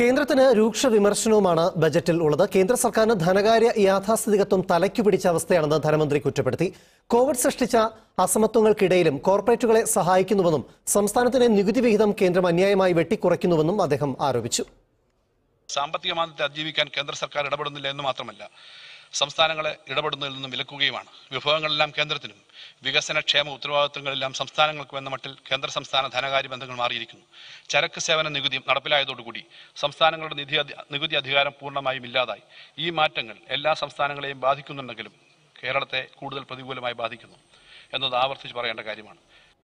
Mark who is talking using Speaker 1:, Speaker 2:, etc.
Speaker 1: കേന്ദ്രത്തിന് രൂക്ഷ വിമർശനവുമാണ് ബജറ്റിൽ ഉള്ളത്. കേന്ദ്ര സർക്കാരിന് ധനകാര്യ യാഥാസ്ഥിതികത്വം തലയ്ക്കു പിടിച്ച അവസ്ഥയാണെന്ന് ധനമന്ത്രി കുറ്റപ്പെടുത്തി. കോവിഡ് സൃഷ്ടിച്ച അസമത്വങ്ങൾക്കിടയിലും കോർപ്പറേറ്റുകളെ സഹായിക്കുന്നുവെന്നും സംസ്ഥാനത്തിന്റെ നികുതി വിഹിതം കേന്ദ്രം അന്യായമായി വെട്ടിക്കുറയ്ക്കുന്നുവെന്നും അദ്ദേഹം ആരോപിച്ചു.
Speaker 2: സാമ്പത്തിക മാന്ദ്യത്തെ അതിജീവിക്കാൻ കേന്ദ്ര സർക്കാർ ഇടപെടുന്നില്ല എന്ന് മാത്രമല്ല സംസ്ഥാനങ്ങളെ ഇടപെടുന്നതിൽ നിന്നും വിലക്കുകയുമാണ്. വിഭവങ്ങളെല്ലാം കേന്ദ്രത്തിനും വികസന ക്ഷേമ ഉത്തരവാദിത്തങ്ങളെല്ലാം സംസ്ഥാനങ്ങൾക്കും എന്ന മട്ടിൽ കേന്ദ്ര സംസ്ഥാന ധനകാര്യ ബന്ധങ്ങൾ മാറിയിരിക്കുന്നു. ചരക്ക് സേവന നികുതി നടപ്പിലായതോടുകൂടി സംസ്ഥാനങ്ങളുടെ നിധി നികുതി അധികാരം പൂർണമായും ഇല്ലാതായി. ഈ മാറ്റങ്ങൾ എല്ലാ സംസ്ഥാനങ്ങളെയും ബാധിക്കുന്നുണ്ടെങ്കിലും കേരളത്തെ കൂടുതൽ പ്രതികൂലമായി ബാധിക്കുന്നു. എന്നത് ആവർത്തിച്ച് പറയേണ്ട കാര്യമാണ്.